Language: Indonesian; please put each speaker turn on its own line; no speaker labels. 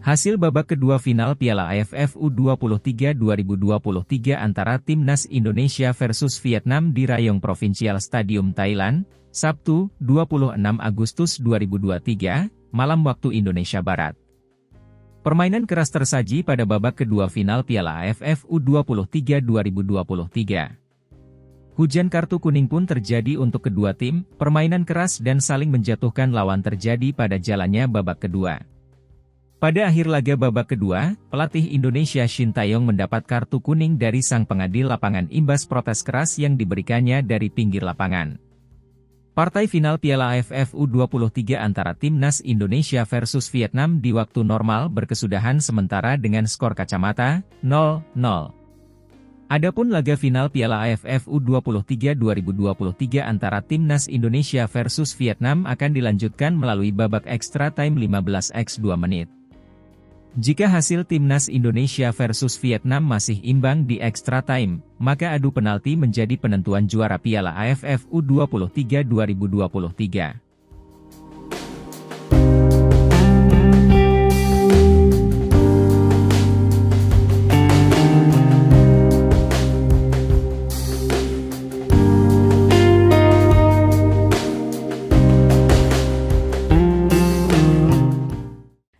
Hasil babak kedua final Piala AFF U23 2023 antara Timnas Indonesia versus Vietnam di Rayong Provincial Stadium Thailand, Sabtu, 26 Agustus 2023, malam waktu Indonesia Barat. Permainan keras tersaji pada babak kedua final Piala AFF U23 2023. Hujan kartu kuning pun terjadi untuk kedua tim, permainan keras dan saling menjatuhkan lawan terjadi pada jalannya babak kedua. Pada akhir laga babak kedua, pelatih Indonesia Shin Taeyong mendapat kartu kuning dari sang pengadil lapangan imbas protes keras yang diberikannya dari pinggir lapangan. Partai final Piala AFF U23 antara Timnas Indonesia versus Vietnam di waktu normal berkesudahan sementara dengan skor kacamata 0-0. Adapun laga final Piala AFF U23 2023 antara Timnas Indonesia versus Vietnam akan dilanjutkan melalui babak extra time 15x2 menit. Jika hasil timnas Indonesia versus Vietnam masih imbang di extra time, maka adu penalti menjadi penentuan juara Piala AFF U23 2023.